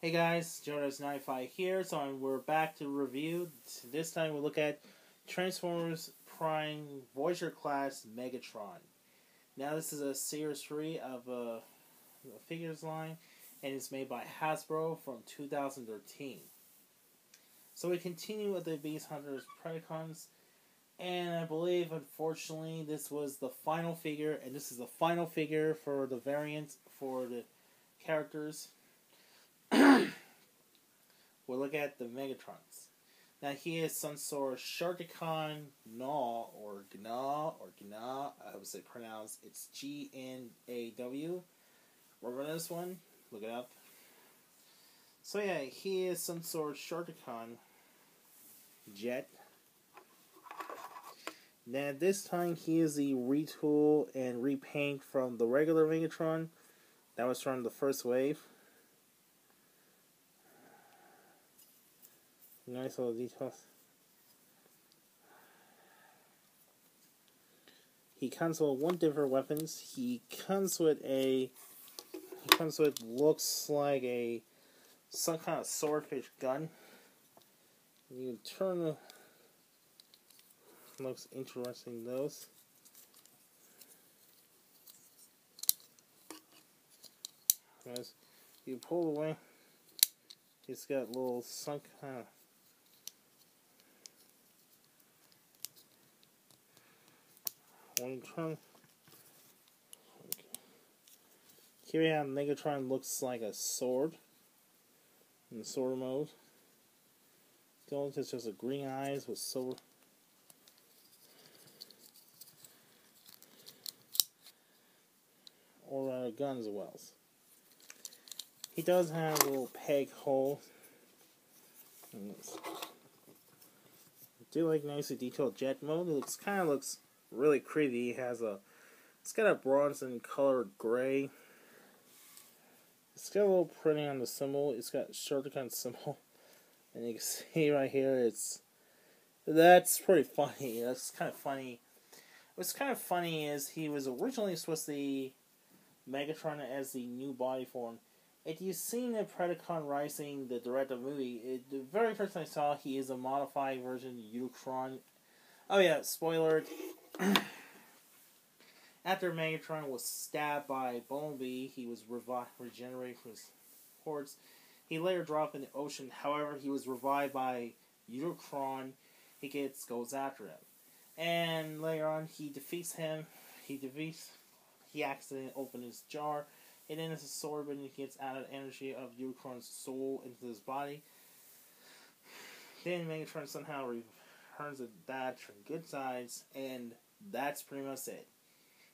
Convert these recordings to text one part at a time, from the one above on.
Hey guys, JoeDash95 here, so we're back to review. This time we'll look at Transformers Prime Voyager Class Megatron. Now this is a Series 3 of uh, a, a figures line, and it's made by Hasbro from 2013. So we continue with the Beast Hunters Predacons, and I believe, unfortunately, this was the final figure, and this is the final figure for the variant for the characters. we'll look at the Megatrons. Now he is some sort of Sharkticon Gnaw or Gnaw or Gnaw. I would say pronounce it's G N A W. Remember this one? Look it up. So yeah, he is some sort of Sharkticon jet. Now this time he is the retool and repaint from the regular Megatron. That was from the first wave. Nice little details. He comes with one different weapons. He comes with a he comes with looks like a some kind of swordfish gun. You turn the looks interesting those. As you pull away, it's got little some kind of one turn. Here we have Megatron looks like a sword in sword mode. Still, it's just a green eyes with silver. Or uh, guns wells. He does have a little peg hole. I do like nicely detailed jet mode. It looks kind of looks really creepy. He has a, it's got a bronze and colored gray. It's got a little printing on the symbol. It's got Sharkticon symbol, and you can see right here. It's that's pretty funny. That's kind of funny. What's kind of funny is he was originally supposed to be Megatron as the new body form. If you've seen the Predacon Rising, the director movie, it, the very first time I saw, he is a modified version of. Oh yeah, spoiler. After Megatron was stabbed by Bumblebee, he was revived, regenerated from his corpse. He later dropped in the ocean. However, he was revived by Unicron. He gets goes after him, and later on, he defeats him. He defeats. He accidentally opens his jar. It enters his sword, and he gets out of energy of Unicron's soul into his body. Then Megatron somehow returns the dad from good sides, and that's pretty much it.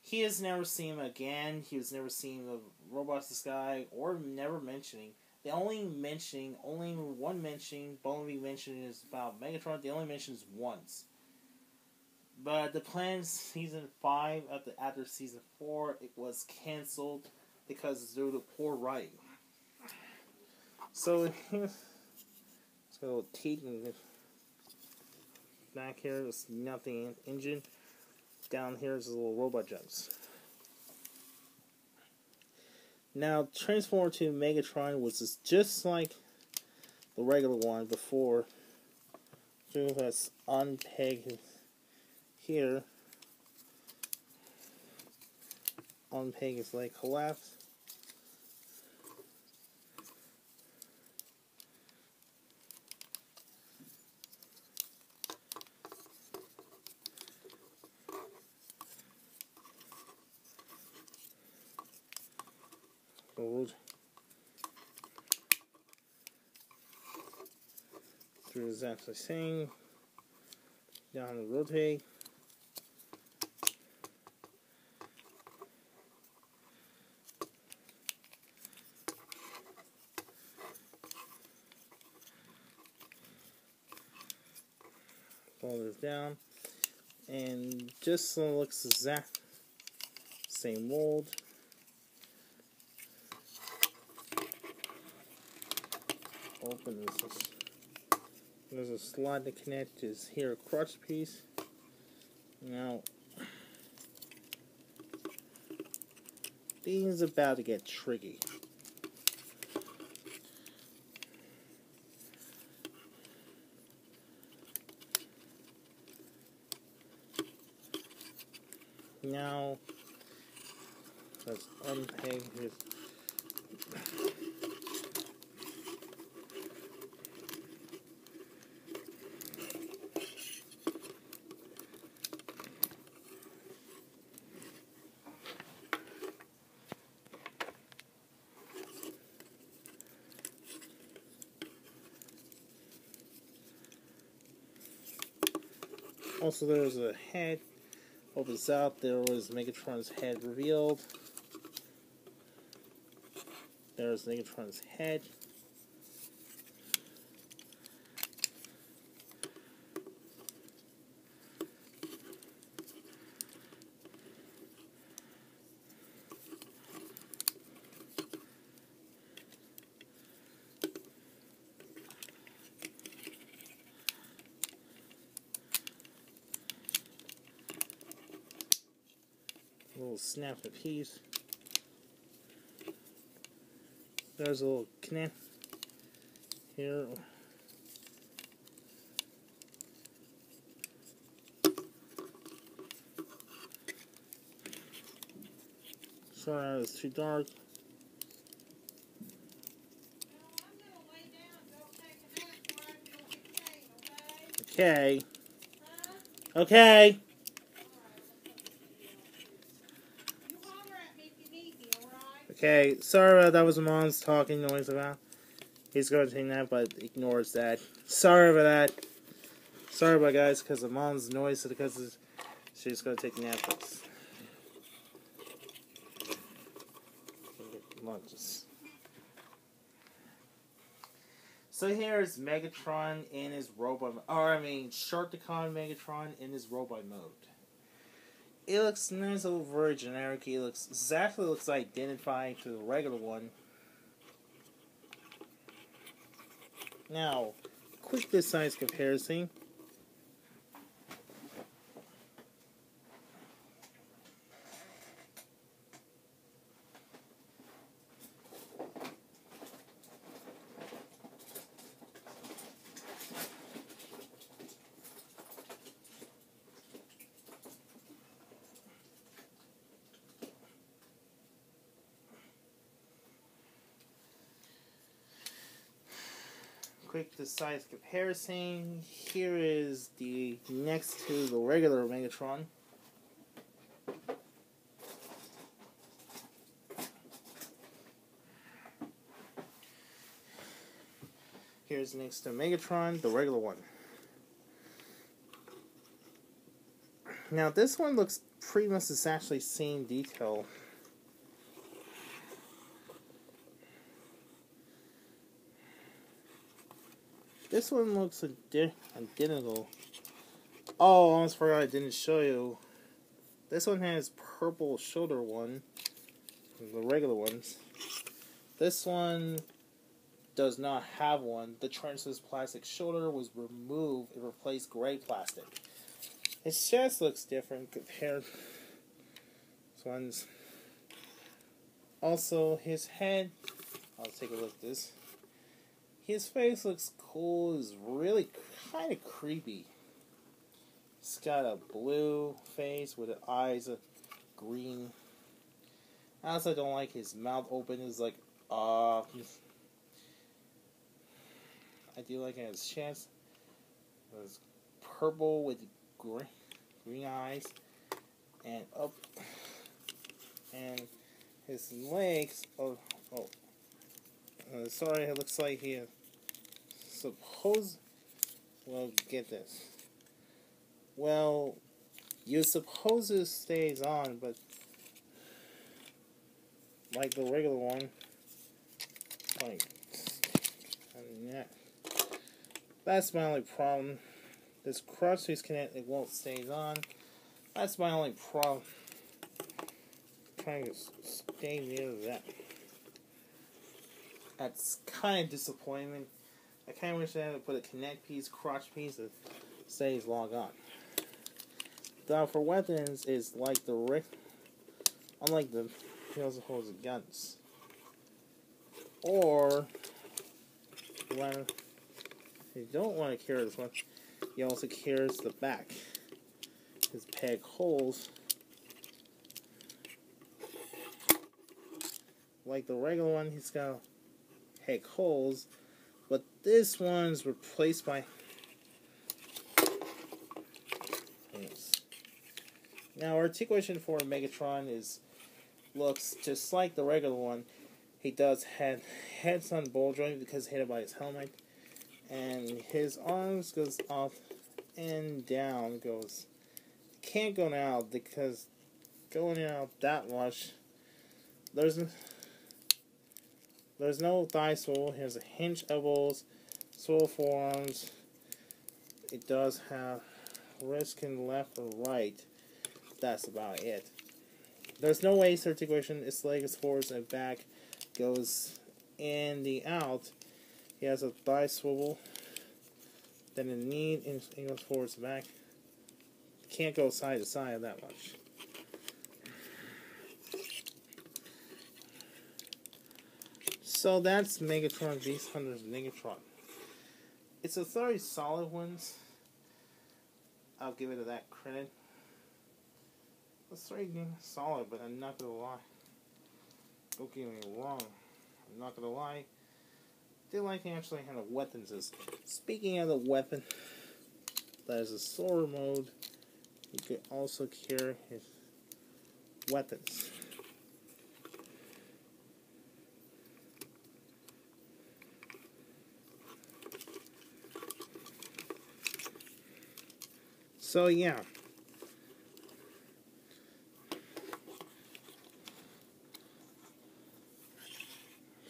He has never seen again. He was never seen the robots the sky or never mentioning. The only mentioning, only one mentioning, Bumblebee mentioning is about Megatron. The only mention is once. But the planned season five after after season four it was canceled because due to poor writing. So here's got a little teeth and back here. There's nothing engine down here is a little robot jumps. Now, Transformer to Megatron was just like the regular one before. So let's unpeg here. Unpeg his leg collapse. Forward through exactly same. Down the rotate. Pull this down. And just looks exact same mold open this. There's a slot to connect. is here a crutch piece. Now thing's about to get tricky. Now let's unpeg his Also, there was a head opens out. There was Megatron's head revealed. There's Megatron's head. Little snap of piece. There's a little connect here. Sorry, it's too dark. Okay. Okay. Okay, sorry about that was mom's talking noise about. He's going to take that, but ignores that. Sorry about that. Sorry about guys, because of mom's noise, because she's going to take naps. Lunches. So here's Megatron in his robot, or I mean, Sharkticon Megatron in his robot mode it looks nice, a very generic. It looks exactly looks identifying to the regular one. Now, quick this size comparison. Quick the size comparison. Here is the next to the regular Megatron. Here's next to Megatron, the regular one. Now this one looks pretty much actually same detail. This one looks identical. Oh, I almost forgot I didn't show you. This one has purple shoulder one. The regular ones. This one does not have one. The translucent plastic shoulder was removed and replaced gray plastic. His chest looks different compared to this one's. Also, his head. I'll take a look at this. His face looks cool. Is really kind of creepy. He's got a blue face with eyes of green. I also don't like his mouth open. Is like, uh. I do like his chest. It's purple with green, green eyes, and up, and his legs. Oh, oh. Uh, sorry, it looks like here. suppose. Well, get this. Well, you suppose it stays on, but like the regular one, like yeah. That's my only problem. This cross piece connect it won't stay on. That's my only problem. I'm trying to stay near that that's kind of disappointment. I kind of wish I had put a connect piece, crotch piece that says log on. Now for weapons is like the Rick, unlike the he also holds guns, or when you don't want to carry this one, he also carries the back. His peg holes. Like the regular one, he's got heck holes, but this one's replaced by. Now, articulation for Megatron is looks just like the regular one. He does have heads on ball joint because hit by his helmet, and his arms goes up and down goes. Can't go now because going out that much. There's there's no thigh swivel. He has a hinge elbows, swivel forearms. It does have wrist in left or right. That's about it. There's no waist articulation. Its leg is forwards and back goes in the out. He has a thigh swivel. Then a knee and goes forwards and back. Can't go side to side that much. So that's Megatron Beast Hunter's Megatron. It's a very solid one. I'll give it that credit. It's very solid, but I'm not gonna lie. Don't get me wrong. I'm not gonna lie. They like actually have a weapon system. Speaking of the weapon, that is a sword mode. You could also carry his weapons. So yeah.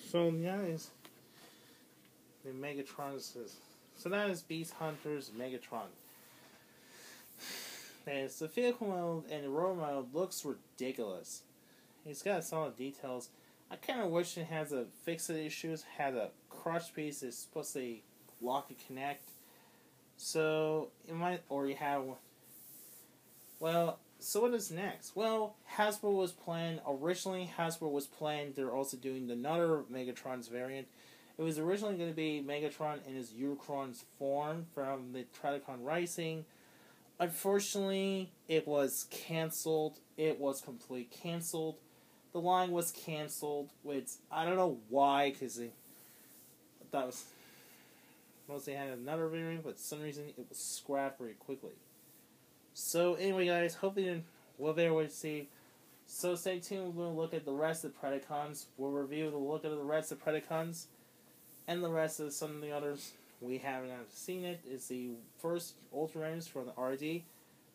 So yeah, is the Megatron says. So that is Beast Hunter's Megatron. And the vehicle mode and the road mode looks ridiculous. It's got solid details. I kind of wish it has a fix it issues, had a crush piece that's supposed to lock and connect so it might, or you have. Well, so what is next? Well, Hasbro was planned originally. Hasbro was planned. They're also doing another Megatron's variant. It was originally going to be Megatron in his Unicron's form from the Predacon Rising. Unfortunately, it was canceled. It was completely canceled. The line was canceled. Which I don't know why, because that was Mostly had another variant, but for some reason it was scrapped very quickly. So anyway, guys, hopefully we'll be able to see. So stay tuned. We'll look at the rest of the Predacons. We'll review the look at the rest of Predacons, and the rest of some of the others we haven't seen it. It's the first Ultramarines from the RD.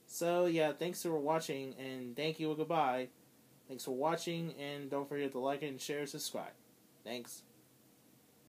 So yeah, thanks for watching, and thank you goodbye. Thanks for watching, and don't forget to like and share and subscribe. Thanks.